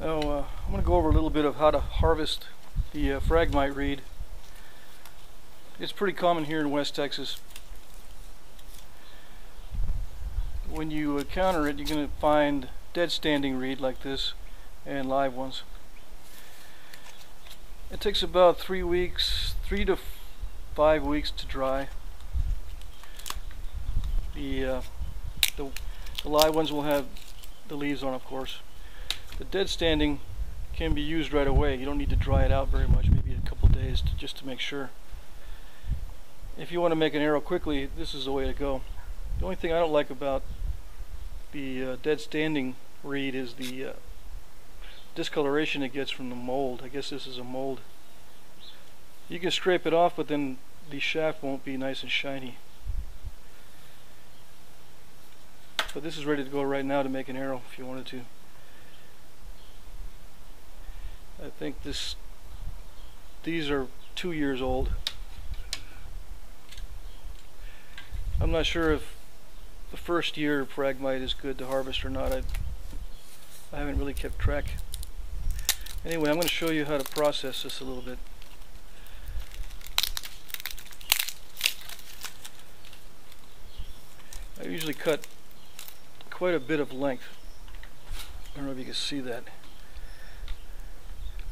Now uh, I'm going to go over a little bit of how to harvest the uh, Phragmite reed. It's pretty common here in West Texas. When you encounter it, you're going to find dead standing reed like this and live ones. It takes about three weeks, three to five weeks to dry. The, uh, the, the live ones will have the leaves on, of course. The dead standing can be used right away. You don't need to dry it out very much, maybe a couple days to, just to make sure. If you want to make an arrow quickly, this is the way to go. The only thing I don't like about the uh, dead standing reed is the uh, discoloration it gets from the mold. I guess this is a mold. You can scrape it off, but then the shaft won't be nice and shiny. But this is ready to go right now to make an arrow if you wanted to. I think this these are two years old. I'm not sure if the first year Phragmite is good to harvest or not. I, I haven't really kept track. Anyway, I'm going to show you how to process this a little bit. I usually cut quite a bit of length. I don't know if you can see that.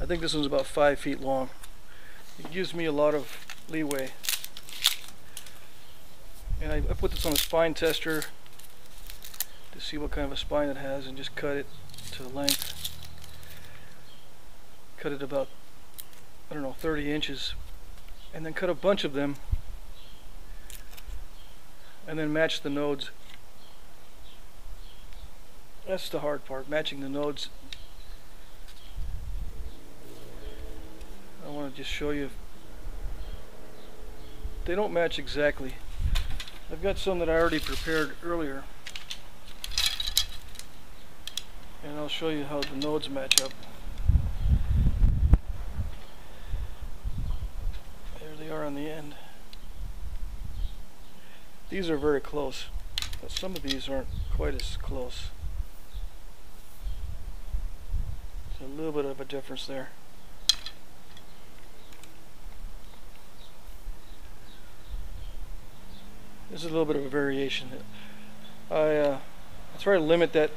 I think this one's about five feet long. It gives me a lot of leeway. And I, I put this on a spine tester to see what kind of a spine it has and just cut it to length. Cut it about, I don't know, 30 inches. And then cut a bunch of them and then match the nodes. That's the hard part, matching the nodes. I want to just show you. They don't match exactly. I've got some that I already prepared earlier. And I'll show you how the nodes match up. There they are on the end. These are very close, but some of these aren't quite as close. There's a little bit of a difference there. This is a little bit of a variation. I, uh, I try to limit that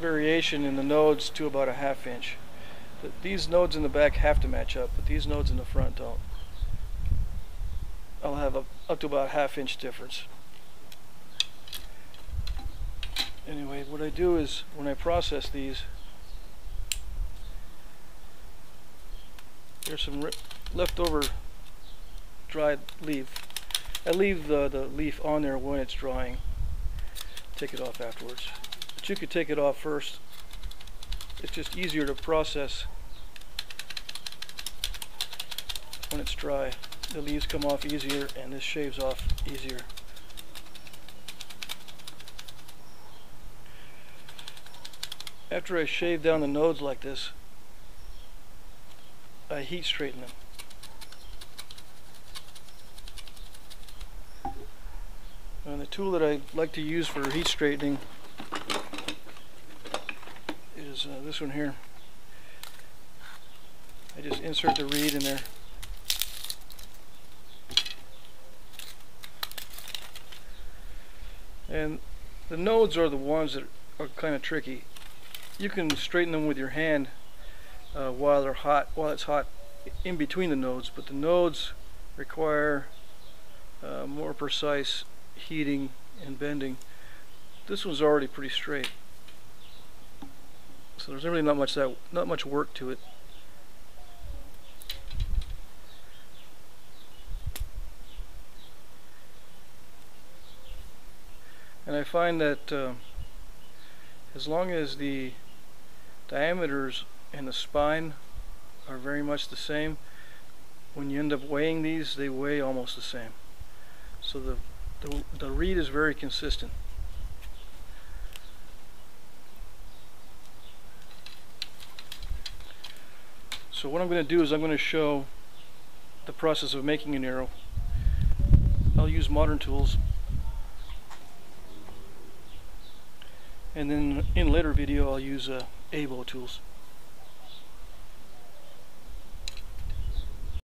variation in the nodes to about a half inch. These nodes in the back have to match up, but these nodes in the front don't. I'll have a, up to about a half inch difference. Anyway, what I do is when I process these, there's some leftover dried leaf I leave the, the leaf on there when it's drying. Take it off afterwards. But you could take it off first. It's just easier to process when it's dry. The leaves come off easier and this shaves off easier. After I shave down the nodes like this, I heat straighten them. And the tool that I like to use for heat straightening is uh, this one here. I just insert the reed in there. And the nodes are the ones that are kind of tricky. You can straighten them with your hand uh, while they're hot, while it's hot in between the nodes, but the nodes require uh, more precise heating and bending. This one's already pretty straight. So there's really not much that not much work to it. And I find that uh, as long as the diameters in the spine are very much the same, when you end up weighing these, they weigh almost the same. So the the, the reed is very consistent. So what I'm going to do is I'm going to show the process of making an arrow. I'll use modern tools. And then in later video I'll use uh, ABO tools.